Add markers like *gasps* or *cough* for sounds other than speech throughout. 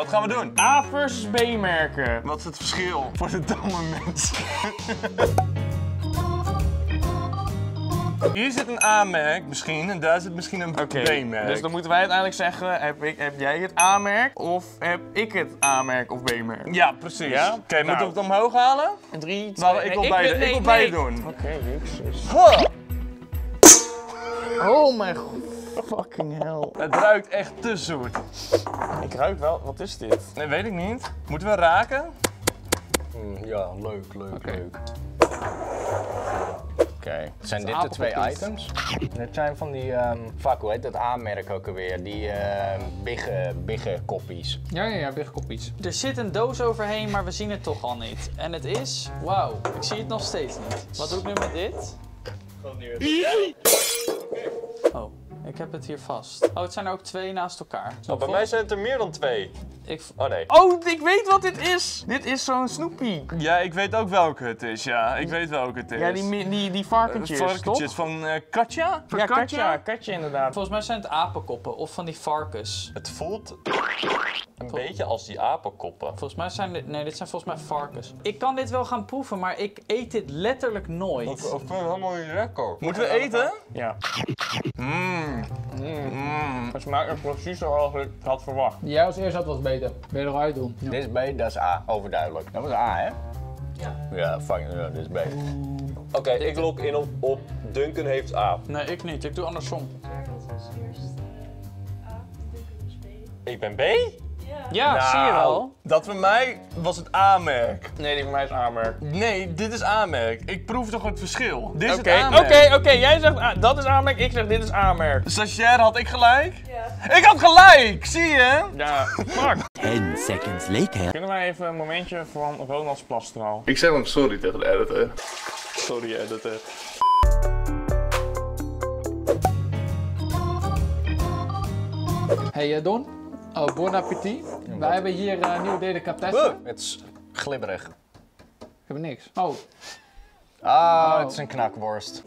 Wat gaan we doen? A versus B merken. Wat is het verschil voor de domme mensen? Hier zit een A-merk misschien en daar zit misschien een B-merk. Dus dan moeten wij uiteindelijk zeggen, heb, ik, heb jij het A-merk of heb ik het A-merk of B-merk? Ja, precies. Ja? Oké, moeten Nou. we het omhoog halen? 3, 2, Nou, ik wil beide, ik wil beide doen. Oké, jezus. Huh, Oh mijn god. Fucking hell. Het ruikt echt te zoet. Ik ruik wel, wat is dit? Nee, weet ik niet. Moeten we raken? Mm, ja, leuk, leuk, Oké. leuk. Oké. Zijn dit de twee items? Dit zijn van die, ehm fuck, hoe heet dat A-merk ook alweer? Die ehm bigge, bigge koppies. Ja, ja, ja, weer koppies. Er zit een doos overheen, maar we zien het toch al niet. En het is, wauw, ik zie het nog steeds niet. Wat doe ik nu met dit? Oh, ik heb het hier vast. Oh, het zijn er ook twee naast elkaar. Oh, bij mij zijn het er meer dan twee. Ik, Oh nee. Oh, ik weet wat dit is. Dit is zo'n Snoopy. Ja, ik weet ook welke het is, ja. Ik weet welke het is. Ja, die, die, die Eh, varkentjes, varkentjes toch? van eh, Katja? Van Ja, Katja. Katja inderdaad. volgens mij zijn het apenkoppen of van die varkens. Het voelt een beetje als die apenkoppen. Volgens mij zijn dit, nee, dit zijn volgens mij varkens. Ik kan dit wel gaan proeven, maar ik eet dit letterlijk nooit. Vind het helemaal niet lekker. Moeten we eten? Ja. Mmm. Mmm. Het smaakt precies zoals ik had verwacht. Jij als eerste had was beter. Ben je er al uit doen? Ja. Dit is B, dat is A, overduidelijk. Dat was A, hè? Ja. Ja, fuck, ja, dit is B. Oké, ik log in op, op Duncan heeft A. Nee, ik niet. Ik doe andersom. Eerst. Ik ben B? Ja, zie je wel. Dat voor mij was het A-merk. Nee, die van mij is A-merk. Nee, dit is A-merk. Ik proef toch het verschil? Dit is Oké, het oké, A-merk. oké. Jij zegt A, dat is A-merk, ik zeg dit is A-merk. Stagiair, had ik gelijk? Ja. Ik had gelijk, zie je? Ja, fuck. *laughs* 10 seconds later. Kunnen wij even een momentje van Ronalds plastraal? Ik zeg hem sorry tegen de editor. Sorry, editor. Hey eh, Don, oh, bon appetit. Wij hebben hier eh, nieuwe delicatessen. Het is glibberig. We hebben niks. Oh, Ah, het is een knakworst.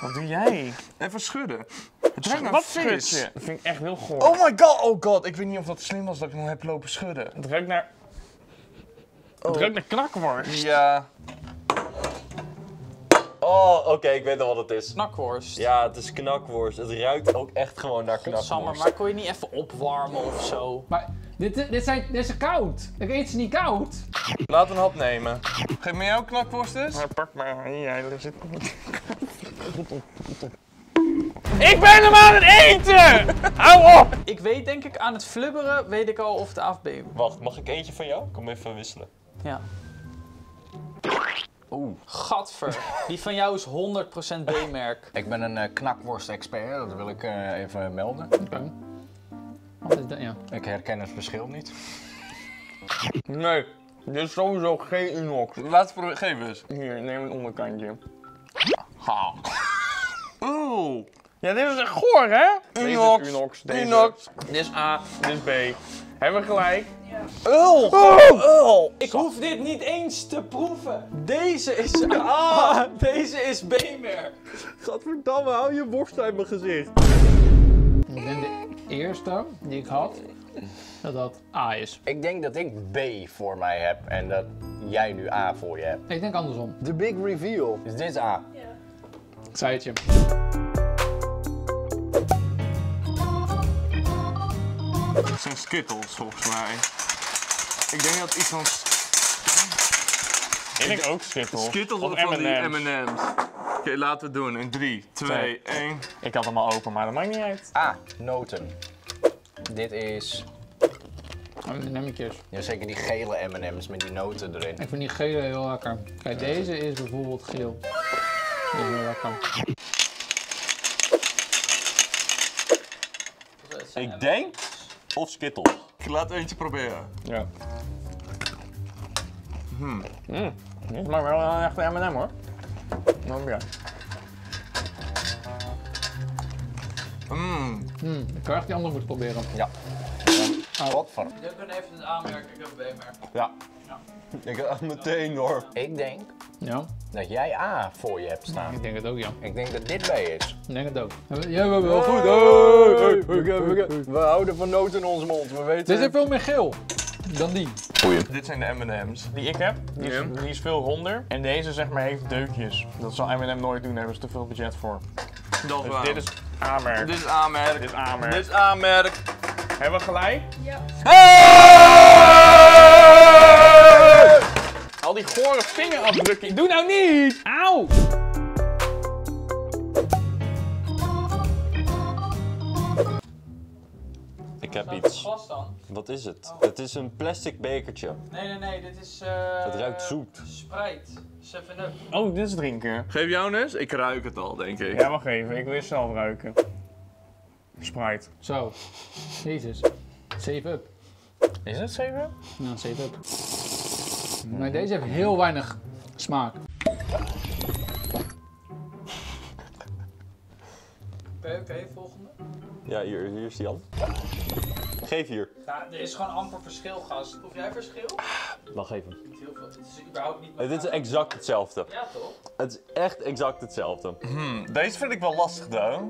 Wat doe jij? Even schudden. Het ruikt naar Wat vis. je? Dat vind ik echt heel goor. Oh my god, oh god. Ik weet niet of dat slim was dat ik nog heb lopen schudden. Het ruikt naar... Het ruikt naar knakworst. Ja. Oh, oké, ik weet al wat het is. Knakworst. Ja, het is knakworst. Het ruikt ook echt gewoon naar knakworst. maar kon je niet even opwarmen of zo? maar dit, dit, zijn, dit is koud. Ik eet ze niet koud. Laat een hap nemen. Geef me jouw knakworst eens. Maar pak maar, jij er zit... Ik ben hem aan het eten! Hou op! Ik weet denk ik aan het flubberen, weet ik al of het A of B is. Wacht, mag ik eentje van jou? Kom even wisselen. Ja. Oeh. Gadver. Die van jou is 100% B-merk. Ik ben een eh, knakworst-expert, dat wil ik eh, even melden. Oké. Wat is dat? Ja. Ik herken het verschil niet. Nee, dit is sowieso geen Unox. Laat het pro- geef eens. Hier, neem een onderkantje. Ha. Oeh. Ja, dit is echt goor, hè? Unox. Deze. Unox. Dit is A, dit is B. Hebben we gelijk? Ik hoef dit niet eens te proeven. Deze is A. *laughs* Deze is B-merk. Gadverdamme, hou je worst uit mijn gezicht. Ik denk de eerste die ik had, dat dat A is. Ik denk dat ik B voor mij heb en dat jij nu A voor je hebt. Ik denk andersom. The big reveal. Is dit A? Ja. Ik zei het je. Dat zijn Skittles volgens mij. Ik denk dat iets van Ik denk ook Skittles. Skittles of of van die M&M's. M&M's. Oké, laten we doen. In 3, 2, 1. Ik had hem al open, maar dat maakt niet uit. A. Noten. Dit is... Oh, eerst. Ja, zeker die gele M&M's met die noten erin. Ik vind die gele heel lekker. Kijk, deze is bijvoorbeeld geel. Die is heel lekker. Ik denk... Of Skittles. Ik laat eentje proberen. Ja. Hmm. Dit maakt wel een echte M&M hoor. Nou, ja. Mmm. Hmm, ik zou echt die andere moeten proberen. Ja. Godver. Je kunt even het aanmerken, ik heb een B-merk. Ja. Ik ga meteen door. Ik denk Ja, dat jij A voor je hebt staan. ik denk het ook, ja. Ik denk dat dit B is. Ik denk het ook. Ja, we wel goed. We houden van nood in onze mond. We weten. Dit is veel meer geel dan die. Dit zijn de M&M's die ik heb. Die is, die is veel ronder. En deze zeg maar heeft deukjes. Dat zal M&M nooit doen, daar hebben ze te veel budget voor. Dat is Dus waar. dit is aanmerk. Dit is aanmerk. Dit is aanmerk. Dit is aanmerk. Hebben we gelijk? Ja. Al die gore vingerafdrukken. Doe nou niet! Auw! Ik heb iets. vast dan? Wat is het? Het is een plastic bekertje. Nee, nee, nee, dit is... eh Het ruikt zoet. Sprite. 7-Up. Oh, dit is drinken. Geef jou eens? Ik ruik het al, denk ik. Ja, wacht even. Ik wil eens zelf ruiken. Sprite. Zo. Jezus. Save up. Is het 7? Nou, save up. Maar deze heeft heel weinig smaak. Oké, oké, volgende. Ja, hier, hier is Jan. Geef hier. Ja, er is gewoon amper verschil, gast. Of jij verschil? Wacht even. Niet heel veel. Het is überhaupt niet... Het is exact hetzelfde. Ja, toch? Het is echt exact hetzelfde. Hm, deze vind ik wel lastig, though.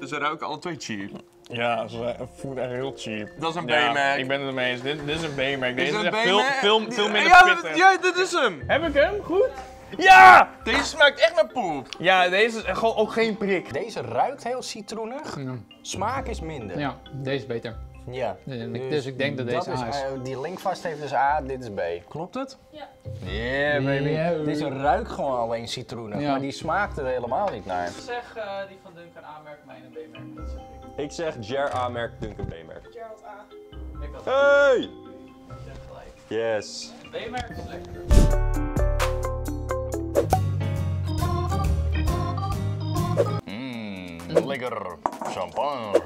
Dus we ruiken alle twee cheap. Ja, ze voelt echt heel cheap. Dat is een Ja, B-merk. ik ben het ermee eens. Dit, dit is een B-merk. Deze is, een echt veel, B-merk? veel, veel minder ja, pittig. Ja, dit is hem. Heb ik hem? Goed? Ja! Deze smaakt echt naar poep. Ja, deze is gewoon ook geen prik. Deze ruikt heel citroenig. Ja. Smaak is minder. Ja, deze is beter. Ja. Dus, dus ik denk dat deze is, A is. eh, die link vast heeft dus A, dit is B. Klopt het? Ja. Yeah, baby. Deze ruikt gewoon alleen citroenig, Ja. maar die smaakt er helemaal niet naar. Ik zeg eh, die van Duncan aanmerk, mijn B-merk. Dat zeg ik. Zeg Jer A-merk, Duncan B-merk. Gerald A. Ik had Hey! ik zeg gelijk. Yes. B-merk is lekker. Mmm, lekker. Champagne.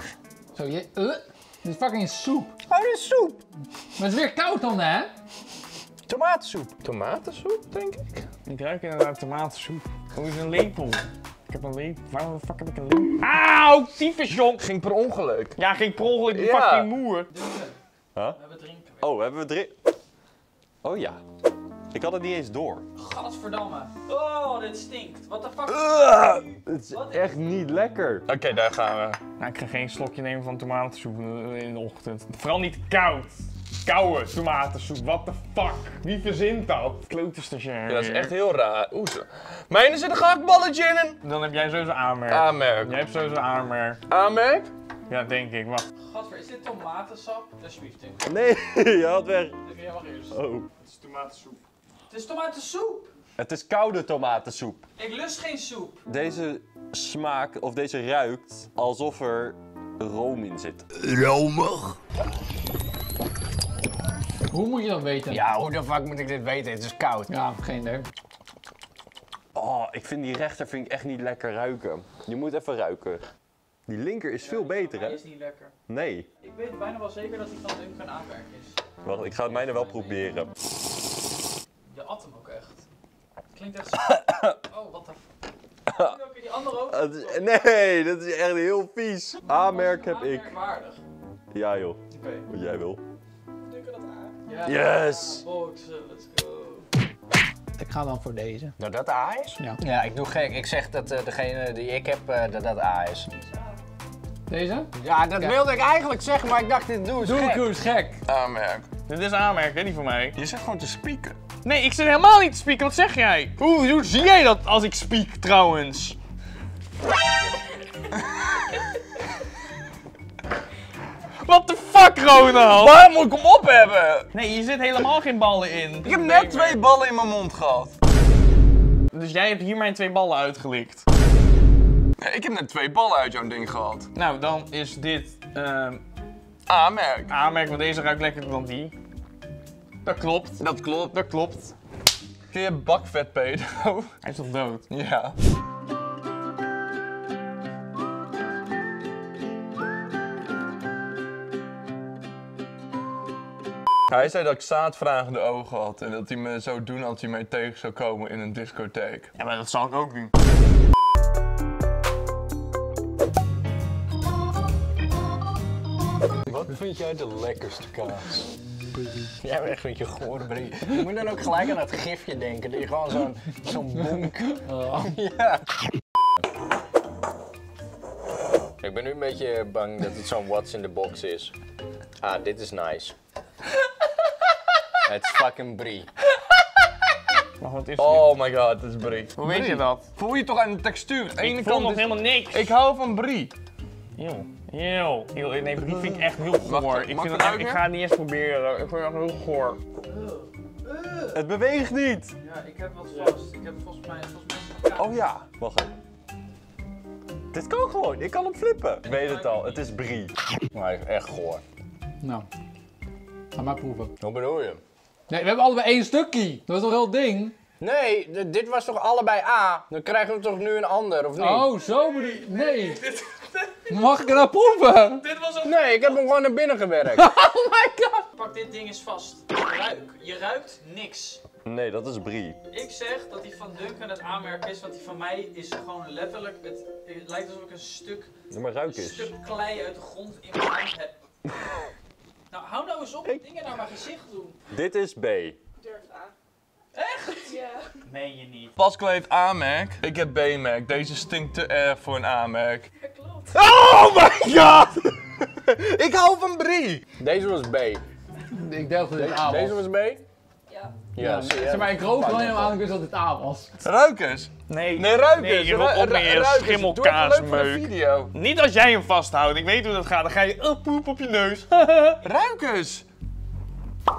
Zo, je, uh, dit is fucking soep. Oh, dit is soep. Maar het is weer koud dan, hè? Tomatensoep. Tomatensoep, denk ik. Ik ruik inderdaad tomatensoep. Hoe is een lepel? Ik heb een lepel. Waarom de fuck heb ik een lepel? Auw, tyfusjong! Ging per ongeluk. Ja, geen per ongeluk, die Ja. fucking moer. Huh? We hebben drinken weer. Oh, hebben we drie... Oh ja. Ik had het niet eens door. Gadverdamme. Oh, dit stinkt. What the fuck? Het is Wat? echt niet lekker. Oké, daar gaan we. Nou, ik ga geen slokje nemen van tomatensoep in de ochtend. Vooral niet koud. Koude tomatensoep, what the fuck? Wie verzint dat? Klote stagiair. Ja, dat is echt heel raar. Oeh, zo. Mijne zit een gehaktballetje in een Dan heb jij sowieso aanmerk. aanmerk. Jij hebt sowieso aanmerk. Aanmerk? Ja, denk ik. Wacht. Gadver, is dit tomatensap? Alsjeblieft. Nee, *laughs* je had weg. Duncan, jij mag eerst. Oh. Het is tomatensoep. Het is tomatensoep. Het is koude tomatensoep. Ik lust geen soep. Deze smaakt, of deze ruikt, alsof er room in zit. Hoe moet je dat weten? Ja, hoe de fuck moet ik dit weten? Het is koud. Ja, geen idee. Oh, ik vind die rechter vind ik echt niet lekker ruiken. Je moet even ruiken. Die linker is veel beter, hè? is niet lekker. Nee. Ik weet bijna wel zeker dat die van Duncan aanmerk is. Wacht, ik ga het mijne wel proberen. Je at hem ook echt. Klinkt echt zo. *coughs* Oh, wat de die andere ook. Het nee, dat is echt heel vies. A-merk heb ik. Ja joh, Oké. wat jij wil. Yes! Boxen, let's go. Ik ga dan voor deze. Dat dat A is? Ja. Ja, ik doe gek. Ik zeg dat eh, degene die ik heb, eh, dat dat A is. Deze? Ja, dat wilde ik eigenlijk zeggen, maar ik dacht, dit doe eens Doe ik gek. eens gek. Aanmerk. Dit is aanmerk, hè, die van mij. Je zit gewoon te spieken. Nee, ik zit helemaal niet te spieken. Wat zeg jij? Hoe, hoe zie jij dat als ik spiek, trouwens? What the fuck, Ronald? Waar moet ik hem op hebben? Nee, je zit helemaal geen ballen in. Ik heb net twee ballen in mijn mond gehad. Dus jij hebt hier mijn twee ballen uitgelikt. Nee, ik heb net twee ballen uit jouw ding gehad. Nou, dan is dit ehm Aanmerk. aanmerk, want deze ruikt lekkerder dan die. Dat klopt. Dat klopt. Dat klopt. Ken je bakvet, Pedro? Hij is toch dood? Ja. Hij zei dat ik zaadvragende ogen had en dat hij me zou doen als hij mij tegen zou komen in een discotheek. Ja, maar dat zal ik ook doen. vind jij de lekkerste kaas? Jij bent echt met je gore brie. Je moet dan ook gelijk aan dat gifje denken. Dat je gewoon zo'n zo'n bonk. Ja. Ik ben nu een beetje bang dat het zo'n what's in the box is. Ah, dit is nice. Het is fucking brie. Maar wat is dit? Oh my god, het is brie. Hoe weet je dat? Voel je toch aan de textuur? Aan de ene Ik voel kant nog is- helemaal niks. Ik hou van brie. Eeuw. Eeuw. Eeuw. Nee, die vind ik echt heel goor. Mag- Ik, mag vind het ik ga het niet eens proberen. Ik vind het echt heel goor. Het beweegt niet! Ja, ik heb wat vast. Ik heb volgens mij, volgens mij Oh ja, wacht even. Dit kan gewoon, ik kan hem flippen. Ik weet het al, het is brie. Maar hij is echt goor. Nou, ga maar proeven. Hoe bedoel je? Nee, we hebben allebei één stukje. Dat is toch heel ding? Nee, dit was toch allebei A? Dan krijgen we toch nu een ander, of niet? Oh, zo bedoel je. Nee. Mag ik er nou proeven? Dit was een... Nee, ik heb hem gewoon naar binnen gewerkt. *laughs* Pak dit ding eens vast. Ruik. Je ruikt niks. Nee, dat is brie. Ik zeg dat die van Duncan het aanmerk is, want die van mij is gewoon letterlijk, het, het lijkt alsof ik een stuk, Ja, maar ruik een eens. stuk klei uit de grond in mijn hand heb. *laughs* nou, hou nou eens op met dingen naar mijn gezicht doen. Dit is B. Durft aan. Echt? Ja. Meen je niet. Pascal heeft A-merk, ik heb B-merk. Deze stinkt te erg voor een A-merk. Dat klopt. Oh my god! *laughs* ik hou van brie! Deze was B. Ik dacht dat dit A was. Deze was B? Ja. Ja. Zeg maar, ik rook helemaal aan, ik wist dat het A was. Ruik eens. Nee. Nee, ruik Nee, Ru- op ru- eens. schimmelkaasmeuk. Niet als jij hem vasthoudt. Ik weet hoe dat gaat. Dan ga je oh, poep op je neus. Ruik eens. Dat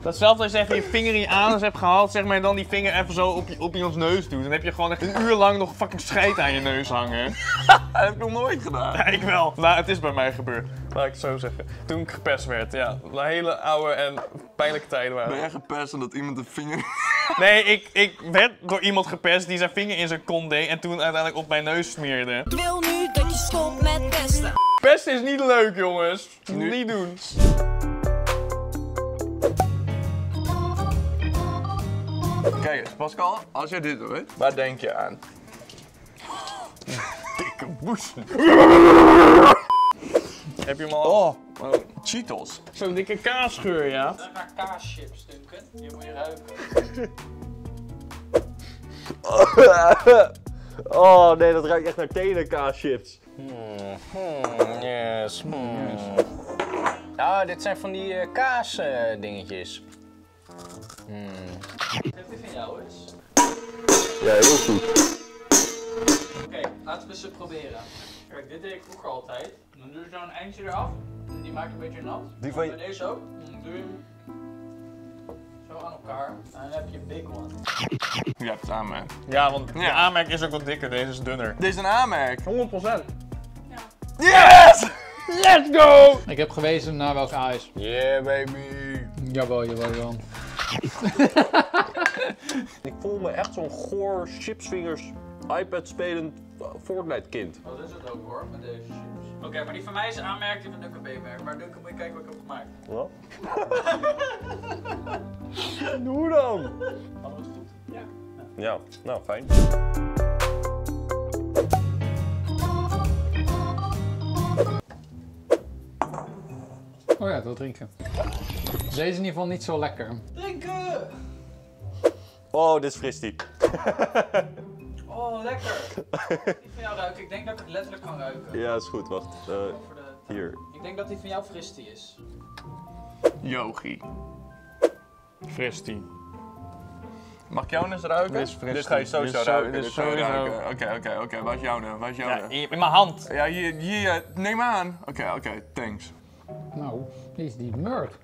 is hetzelfde als je even je vinger in je anus hebt gehaald, zeg maar, en dan die vinger even zo op, je, op iemands neus doet. Dan heb je gewoon echt een uur lang nog fucking scheid aan je neus hangen. *laughs* Dat heb ik nog nooit gedaan. Ja, ik wel. Nou, het is bij mij gebeurd. Laat ik het zo zeggen. Toen ik gepest werd, ja. Een hele oude en pijnlijke tijden waren. Ben jij gepest omdat iemand een vinger... *laughs* Nee, ik, ik werd door iemand gepest die zijn vinger in zijn kont deed en toen uiteindelijk op mijn neus smeerde. Ik wil nu dat je stopt met pesten. Pesten is niet leuk, jongens. Niet doen. Kijk eens, Pascal, als jij dit doet, waar denk je aan? *gasps* Dikke boezem. *laughs* Heb je hem al? Oh, Cheetos. Zo'n dikke kaasgeur, ja. Dan naar kaaschips, Duncan. Die moet je ruiken. *laughs* Oh nee, dat ruikt echt naar tenenkaachips. Yes. Hmm. Ah, dit zijn van die kaas kaasdingetjes. Ja, heel goed. Oké, laten we ze proberen. Kijk, dit deed ik vroeger altijd. Dan doe je zo een eindje eraf. En die maak je een beetje nat. Die van je- deze ook. Dan doe je hem zo aan elkaar. En dan heb je een big one. Je hebt het aanmerk. Ja, want de Ja. aanmerk is ook wat dikker. Deze is dunner. Dit is een aanmerk. 100%. Yes! Let's go! Ik heb gewezen naar welk is. Yeah, baby. Jawel, jawel, jawel. *laughs* *laughs* Ik voel me echt zo'n goor, chipsvingers, iPad spelend Fortnite kind. Oh, dat is het ook hoor, met deze chips. Oké, maar die van mij is aanmerk, die van Duncan B-merk. Maar Duncan, moet je kijken wat ik heb gemaakt. Wat? *laughs* Hoe dan? Hadden we het goed? Ja. Ja, nou fijn. Oh ja, dat drinken. Deze is in ieder geval niet zo lekker. Oh, dit is fristie. *laughs* Oh, lekker. die van jou ruiken. Ik denk dat ik het letterlijk kan ruiken. Ja, is goed, wacht. Eh, hier. Ik denk dat die van jou fristie is. Yogi. Fristie. Mag ik jou eens ruiken? Dit is fris. Dit ga je sowieso Dit is zo- ruiken. dit Dit is ga je sowieso- ruiken. Oké, oké, oké. Waar is jouw nou? Waar is jouw Ja, nou? in, in mijn hand. Ja, hier, hier, neem aan. Oké, oké, thanks. Nou, die is die murk.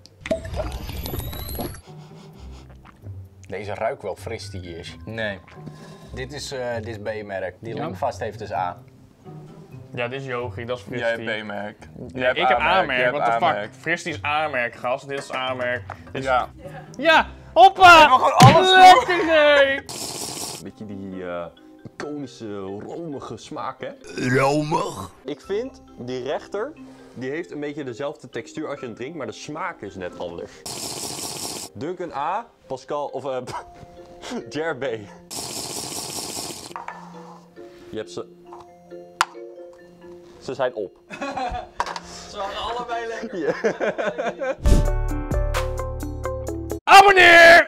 Deze ruikt wel fris die hier is. Nee. Dit is, eh, dit is B-merk. Die Ja? link vast heeft dus A. Ja, dit is Yogi, dat is Jij Fristie. hebt B-merk. Nee, ik heb aanmerk, what the fuck. Fristie is aanmerk, gast. Dit is. Dit is... Ja. Ja, hoppa! mag gewoon alles. Lekker, nee! Beetje die eh, iconische, romige smaak, hè? Romig. Ik vind, die rechter, die heeft een beetje dezelfde textuur als je het drinkt, maar de smaak is net anders. Duncan A, Pascal, of eh, *laughs* Jer B. Je hebt ze Ze zijn op. *laughs* Ze waren allebei lekker. *laughs* Abonneer!